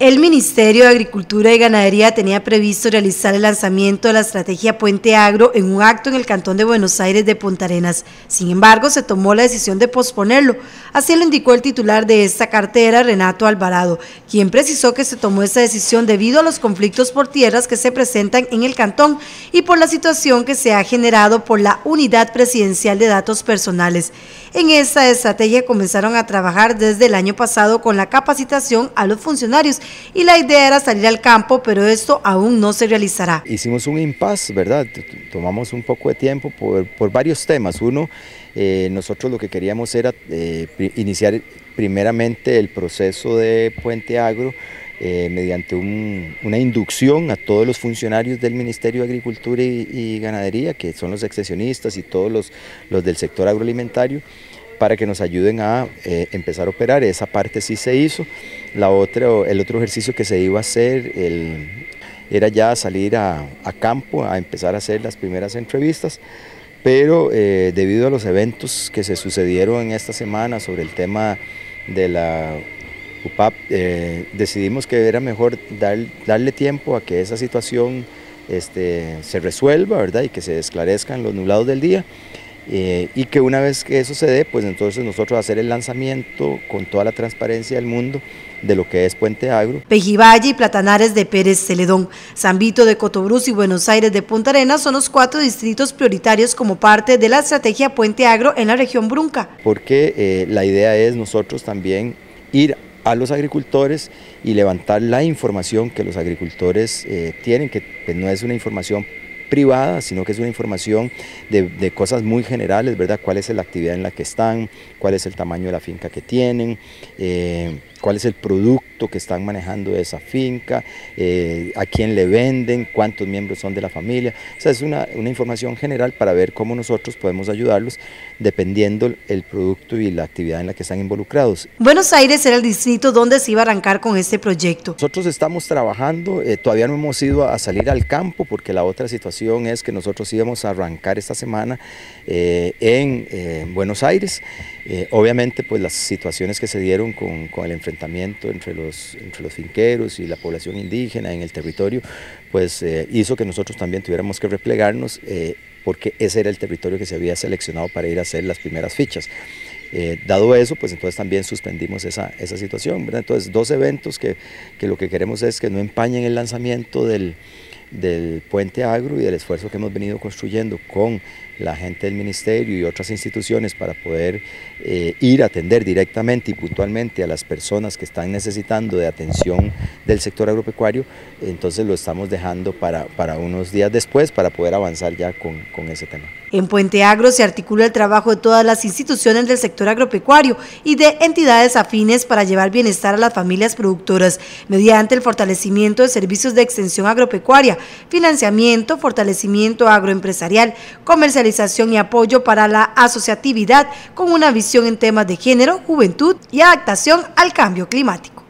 El Ministerio de Agricultura y Ganadería tenía previsto realizar el lanzamiento de la estrategia Puente Agro en un acto en el Cantón de Buenos Aires de Punta Arenas. Sin embargo, se tomó la decisión de posponerlo. Así lo indicó el titular de esta cartera, Renato Alvarado, quien precisó que se tomó esta decisión debido a los conflictos por tierras que se presentan en el cantón y por la situación que se ha generado por la Unidad Presidencial de Datos Personales. En esta estrategia comenzaron a trabajar desde el año pasado con la capacitación a los funcionarios y la idea era salir al campo, pero esto aún no se realizará. Hicimos un impasse, ¿verdad? Tomamos un poco de tiempo por, varios temas. Uno, eh, nosotros lo que queríamos era eh, iniciar primeramente el proceso de Puente Agro eh, mediante una inducción a todos los funcionarios del Ministerio de Agricultura y, Ganadería, que son los excesionistas y todos los, los del sector agroalimentario, para que nos ayuden a eh, empezar a operar. Esa parte sí se hizo. La otra, el otro ejercicio que se iba a hacer era ya salir a, campo, a empezar a hacer las primeras entrevistas, pero eh, debido a los eventos que se sucedieron en esta semana sobre el tema de la UPAP, eh, decidimos que era mejor darle tiempo a que esa situación este, se resuelva ¿verdad? y que se esclarezcan los nublados del día eh, y que una vez que eso se dé, pues entonces nosotros hacer el lanzamiento con toda la transparencia del mundo de lo que es Puente Agro. Pejivalle y Platanares de Pérez Celedón, San Vito de Cotobruz y Buenos Aires de Punta Arenas son los cuatro distritos prioritarios como parte de la estrategia Puente Agro en la región Brunca. Porque eh, la idea es nosotros también ir a los agricultores y levantar la información que los agricultores eh, tienen, que no es una información privada, sino que es una información de, cosas muy generales, ¿verdad? ¿Cuál es la actividad en la que están? ¿Cuál es el tamaño de la finca que tienen? Eh, cuál es el producto que están manejando de esa finca, eh, a quién le venden, cuántos miembros son de la familia. O sea, es una, información general para ver cómo nosotros podemos ayudarlos dependiendo el producto y la actividad en la que están involucrados. Buenos Aires era el distrito donde se iba a arrancar con este proyecto. Nosotros estamos trabajando, eh, todavía no hemos ido a salir al campo porque la otra situación es que nosotros íbamos a arrancar esta semana eh, en Buenos Aires. obviamente pues las situaciones que se dieron con, con el enfrentamiento enfrentamiento entre los, entre los finqueros y la población indígena en el territorio, pues eh, hizo que nosotros también tuviéramos que replegarnos eh, porque ese era el territorio que se había seleccionado para ir a hacer las primeras fichas. Eh, dado eso, pues entonces también suspendimos esa, esa situación. Entonces, dos eventos que, que, lo que queremos es que no empañen el lanzamiento del, del puente agro y del esfuerzo que hemos venido construyendo con la gente del ministerio y otras instituciones para poder eh, ir a atender directamente y puntualmente a las personas que están necesitando de atención del sector agropecuario, entonces lo estamos dejando para, para unos días después para poder avanzar ya con, con ese tema. En Puente Agro se articula el trabajo de todas las instituciones del sector agropecuario y de entidades afines para llevar bienestar a las familias productoras mediante el fortalecimiento de servicios de extensión agropecuaria, financiamiento, fortalecimiento agroempresarial, comercialización y apoyo para la asociatividad con una visión en temas de género, juventud y adaptación al cambio climático.